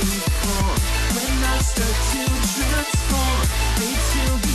before When I start to transform They tell me